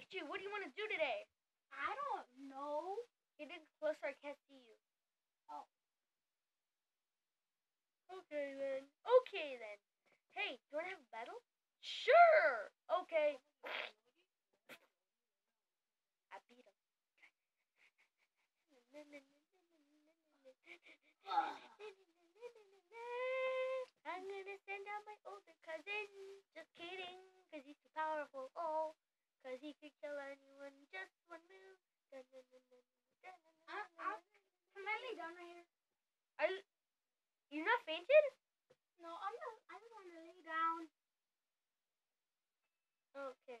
Pikachu, what do you want to do today? I don't know. Get in closer, I can't see you. Oh. Okay then. Okay then. Hey, do you want to have a battle? Sure. Okay. I beat him. I'm gonna send out my older cousin. Just kidding, cause he's too powerful. Oh, cause he could kill anyone just one move. Dun, dun, dun, dun, dun, dun, dun, I- dun, Can I lay down right here? Are you? You're not fainted? No, I'm not. I just want to lay down. Okay.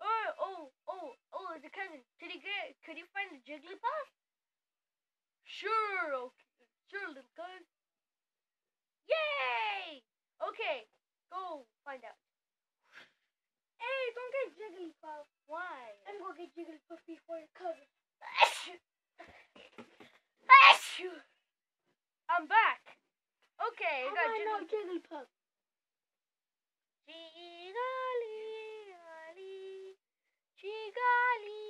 Oh, oh, oh, oh, it's a cousin. Could he get? Could he find the Jigglypuff? Sure. Okay. Sure, little cuz. Yay! Okay, go find out. But why? I'm gonna get jiggle puffy for your cousin. I'm back. Okay, I got I jiggle. jiggle. Jiggly, jiggly, jiggly,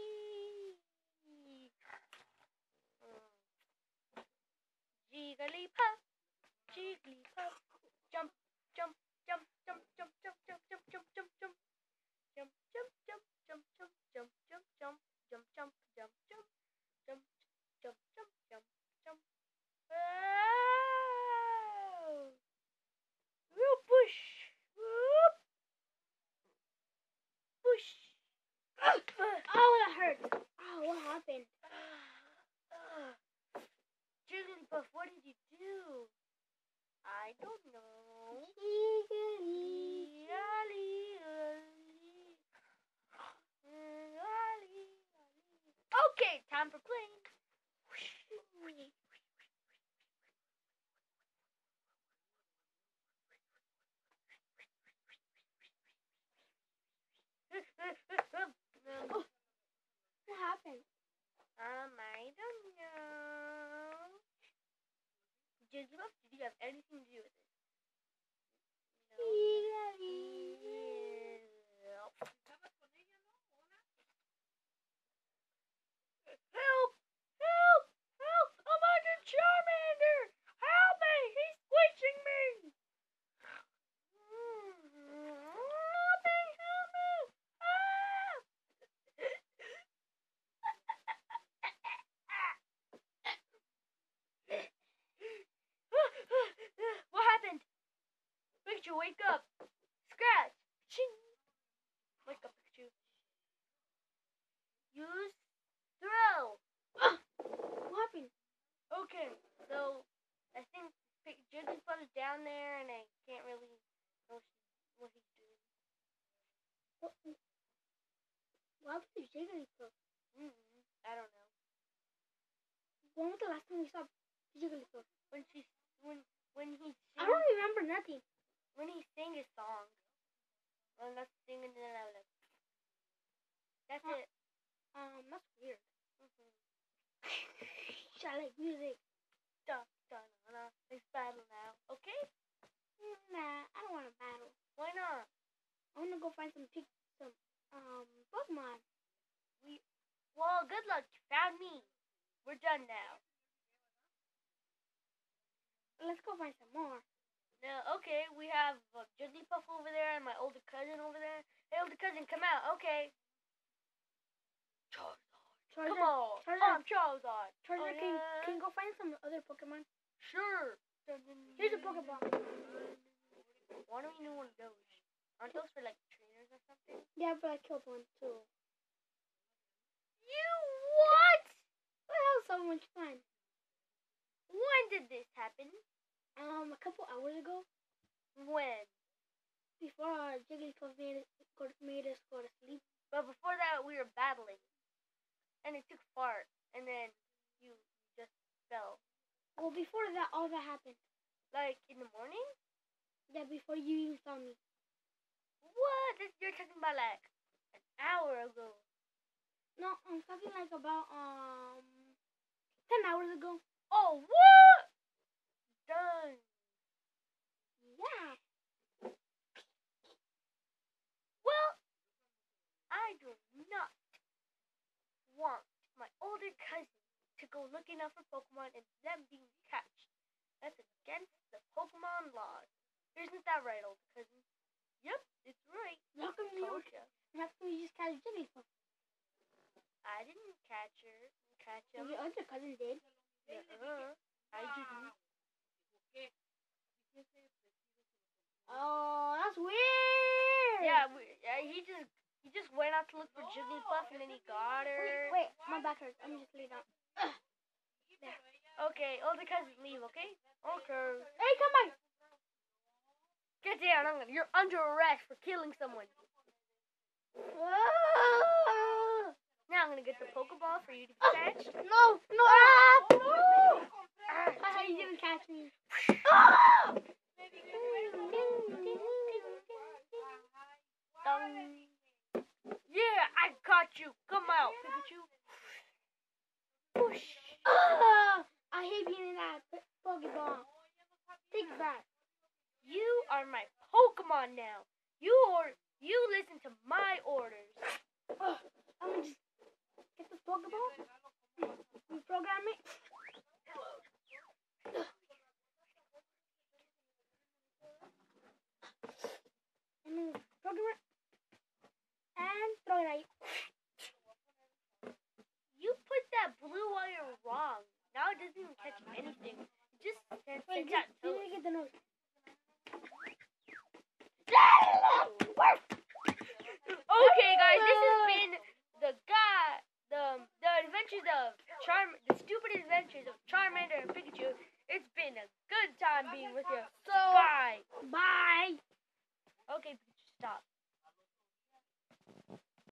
Jigglypuff, Jigglypuff. jump, jump, jump, jump, jump, jump, jump, jump. Oh! Woo, push! Whoop! Push! Oh, that hurt! Oh, what happened? Jigglypuff, what did you do? I don't know. wake up! Scratch! Ching! Wake up, Pikachu. Use throw! What happened? Okay, so I think Pick- Jigglypuff's down there, and I can't really know what he's doing. What, what happened to Jigglypuff? mm I don't know. When was the last time we saw Jigglypuff? When she, when, when he, I don't remember nothing. When he sang a song. Well, that's singing, and then I was like, that's Huh. it. Um, that's weird. Mm-hmm. I like music. Dun, dun, dun, dun. Let's battle now, okay? Mm, Nah, I don't want to battle. Why not? I want to go find some pic- some um Pokemon. We, Well, good luck. You found me. We're done now. Let's go find some more. No, okay, we have uh, Jigglypuff over there and my older cousin over there. Hey, older cousin, come out. Okay. Charizard. Charizard, Come on. Charizard. I'm Charizard. Charizard, Oh, can, yeah? can you go find some other Pokemon? Sure. Here's a Pokeball. Why don't you know one of those? Aren't those for like trainers or something? Yeah, but I killed one too. You what? Well, that was so much fun. When did this happen? Um, a couple hours ago, When? before our Jigglypuff made, made us go to sleep. But before that, we were battling, and it took fart, and then you just fell. Well, before that, all that happened. Like in the morning? Yeah, before you even saw me. What? This, you're talking about like an hour ago. No, I'm talking like about um ten hours ago. Oh, what? Done. Yeah. Well, I I do not want my older cousin to go looking out for Pokemon and them being catched. That's against the Pokemon laws. Isn't that right, older cousin? Yep, it's right. How come you how come you just catch Jigglypuff? I didn't catch her. Catch him. Your other cousin did. Uh-uh. I didn't. Oh, that's weird. Yeah, we, yeah, he just he just went out to look for Jigglypuff and then he got her. Wait, my back hurts. I'm just lay down. Okay, all the cousin, leave. Okay. Okay. Hey, come on. Get down. I'm gonna, you're under arrest for killing someone. Ah! Now I'm gonna get the Pokeball for you to catch. No, no. Ah, no. Haha, you didn't catch me. Ah! Dong. Yeah, I caught you. Come out, Pikachu. Whoosh. Ah! I hate being in that Take back. You are my Pokemon now. You or you listen to my orders. Oh, I'm gonna just get the Pokeball. Reprogram it. adventures of Charm, the stupid adventures of Charmander and Pikachu. It's been a good time being with you. So, bye. Bye. Okay, stop.